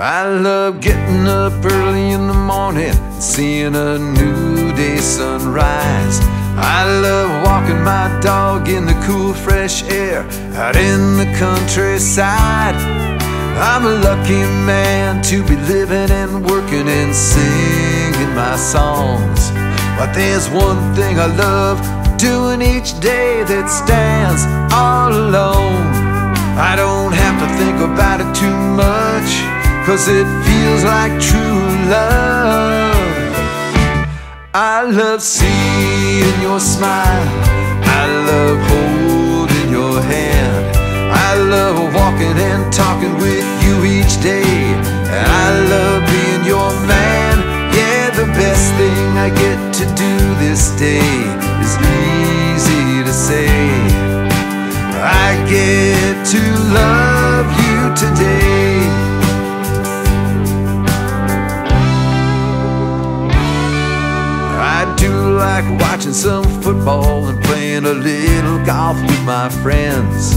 I love getting up early in the morning, seeing a new day sunrise. I love walking my dog in the cool, fresh air out in the countryside. I'm a lucky man to be living and working and singing my songs. But there's one thing I love doing each day that stands all alone. I don't have to think about it too much, cause it feels like true love. I love seeing your smile, I love holding your hand. I love walking and talking with you each day, like watching some football and playing a little golf with my friends.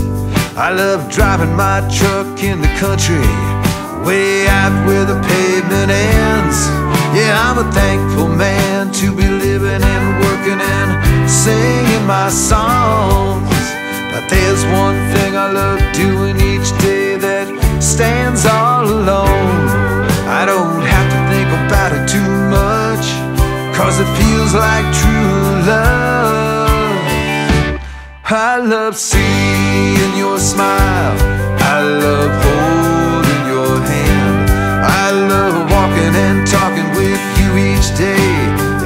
I love driving my truck in the country, way out where the pavement ends. Yeah, I'm a thankful man to be living and working and singing my songs. I love seeing your smile, I love holding your hand. I love walking and talking with you each day.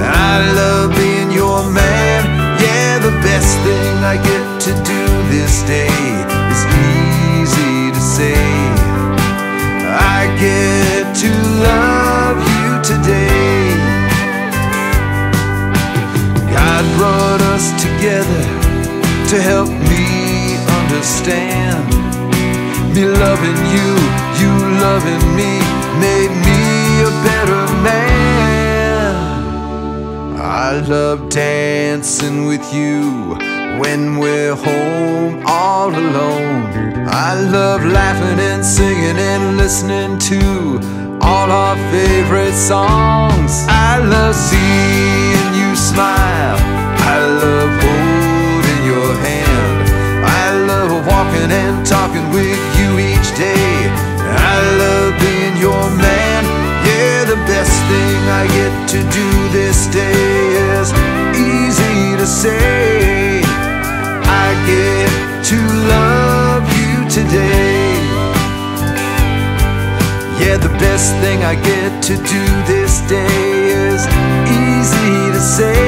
I love being your man. Yeah, the best thing I get to do this day is easy to say. I get to love you today. God brought us together to help me understand. Me loving you, you loving me, made me a better man. I love dancing with you when we're home all alone. I love laughing and singing and listening to all our favorite songs. I love seeing talking with you each day. I love being your man. Yeah, the best thing I get to do this day is easy to say. I get to love you today. Yeah, the best thing I get to do this day is easy to say.